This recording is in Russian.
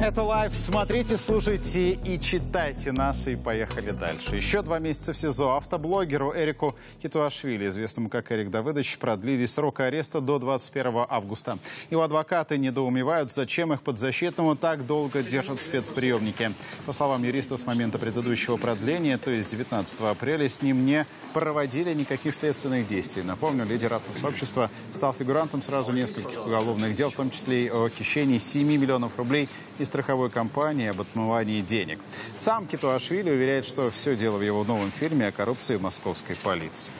Это Life. Смотрите, слушайте и читайте нас. И поехали дальше. Еще два месяца в СИЗО. Автоблогеру Эрику Китуашвили, известному как Эрик Давидыч, продлили срок ареста до 21 августа. Его адвокаты недоумевают, зачем их подзащитному так долго держать в спецприемнике. По словам юриста, с момента предыдущего продления, то есть 19 апреля, с ним не проводили никаких следственных действий. Напомню, лидер автосообщества стал фигурантом сразу нескольких уголовных дел, в том числе и о хищении 7 миллионов рублей из страховой компании об отмывании денег. Сам Китуашвили уверяет, что все дело в его новом фильме о коррупции московской полиции.